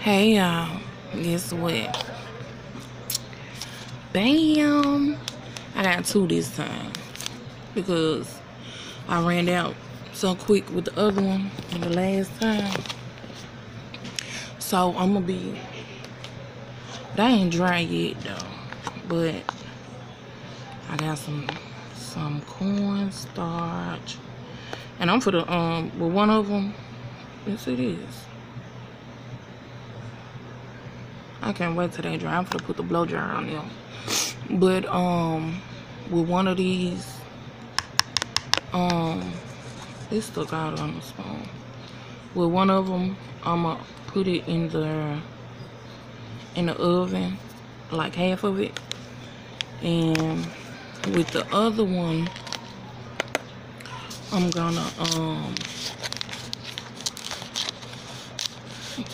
Hey y'all, guess what? Bam! I got two this time because I ran out so quick with the other one the last time. So I'm gonna be. They ain't dry yet though, but I got some some cornstarch, and I'm for the um with one of them. Yes, it is. I can't wait till they dry. I'm gonna put the blow dryer on them. But um, with one of these, um, it stuck out on the spoon. With one of them, I'ma put it in the in the oven, like half of it, and with the other one, I'm gonna um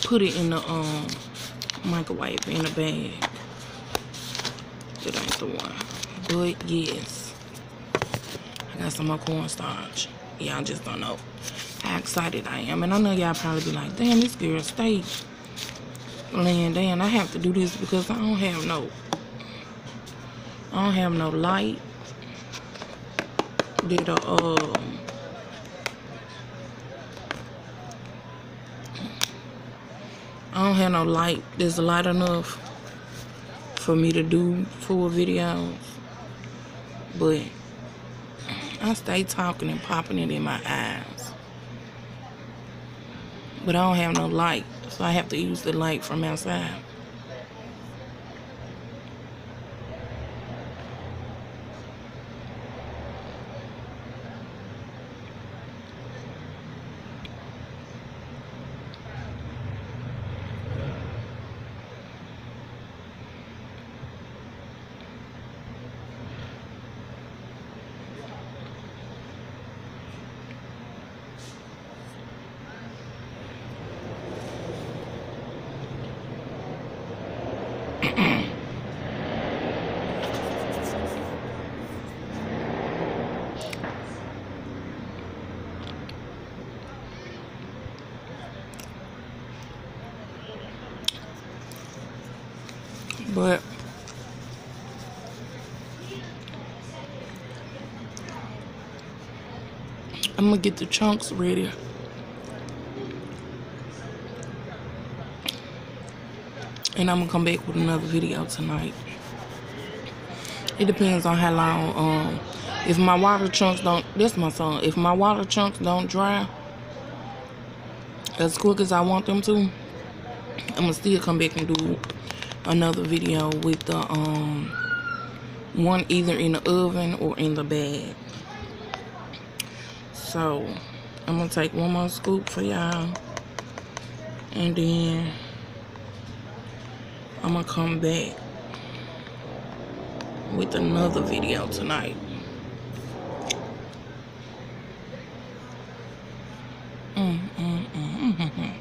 put it in the um microwave in a bag. That ain't the one. But yes. I got some more cornstarch. Y'all just don't know how excited I am. And I know y'all probably be like, damn, this girl stay laying down. I have to do this because I don't have no I don't have no light. Did a um I don't have no light that's light enough for me to do full videos. But I stay talking and popping it in my eyes. But I don't have no light, so I have to use the light from outside. But I'm gonna get the chunks ready. And I'm gonna come back with another video tonight. It depends on how long, um, if my water chunks don't, that's my song. If my water chunks don't dry as quick as I want them to, I'm gonna still come back and do another video with the um one either in the oven or in the bag so i'm gonna take one more scoop for y'all and then i'm gonna come back with another video tonight. Mm, mm, mm,